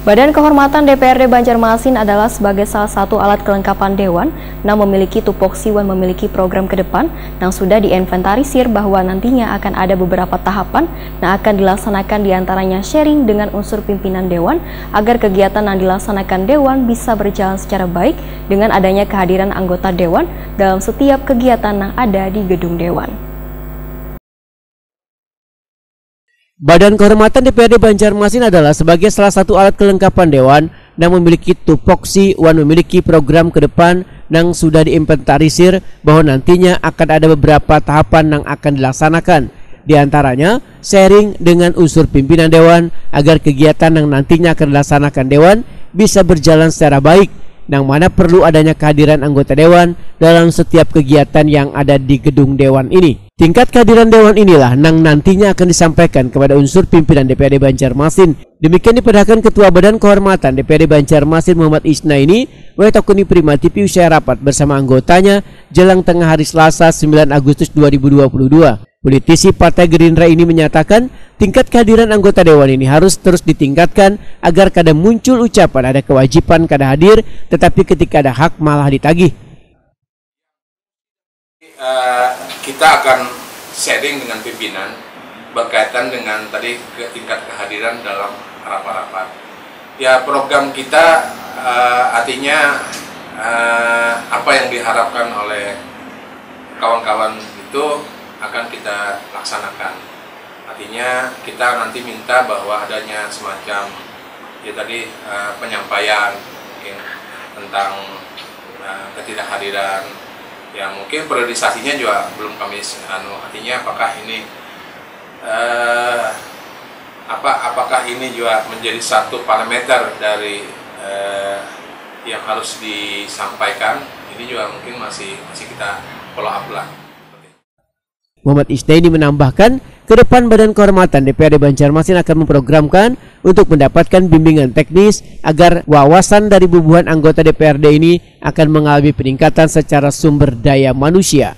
Badan Kehormatan DPRD Banjarmasin adalah sebagai salah satu alat kelengkapan Dewan yang memiliki tupoksi dan memiliki program ke depan yang sudah diinventarisir bahwa nantinya akan ada beberapa tahapan yang akan dilaksanakan di antaranya sharing dengan unsur pimpinan Dewan agar kegiatan yang dilaksanakan Dewan bisa berjalan secara baik dengan adanya kehadiran anggota Dewan dalam setiap kegiatan yang ada di gedung Dewan. Badan Kehormatan DPRD Banjarmasin adalah sebagai salah satu alat kelengkapan Dewan yang memiliki tupoksi dan memiliki program ke depan yang sudah diinventarisir bahwa nantinya akan ada beberapa tahapan yang akan dilaksanakan. Di antaranya, sharing dengan unsur pimpinan Dewan agar kegiatan yang nantinya akan dilaksanakan Dewan bisa berjalan secara baik yang mana perlu adanya kehadiran anggota Dewan dalam setiap kegiatan yang ada di gedung Dewan ini. Tingkat kehadiran Dewan inilah yang nantinya akan disampaikan kepada unsur pimpinan DPRD Banjarmasin. Demikian diperhatikan Ketua Badan Kehormatan DPRD Banjarmasin Muhammad Isna ini, Wetokuni Prima TV usai rapat bersama anggotanya jelang tengah hari Selasa 9 Agustus 2022. Politisi Partai Gerindra ini menyatakan tingkat kehadiran anggota Dewan ini harus terus ditingkatkan agar kadang muncul ucapan ada kewajiban kada hadir tetapi ketika ada hak malah ditagih. Uh, kita akan sharing dengan pimpinan berkaitan dengan tadi ke tingkat kehadiran dalam rapat-rapat. Ya program kita uh, artinya uh, apa yang diharapkan oleh kawan-kawan itu akan kita laksanakan. Artinya kita nanti minta bahwa adanya semacam ya tadi uh, penyampaian mungkin tentang uh, ketidakhadiran ya mungkin periodisasinya juga belum kami anu artinya apakah ini uh, apa apakah ini juga menjadi satu parameter dari uh, yang harus disampaikan ini juga mungkin masih masih kita follow up lah. Muhammad Isnaini menambahkan ke depan Badan Kehormatan DPRD Banjarmasin akan memprogramkan untuk mendapatkan bimbingan teknis agar wawasan dari bubuhan anggota DPRD ini akan mengalami peningkatan secara sumber daya manusia.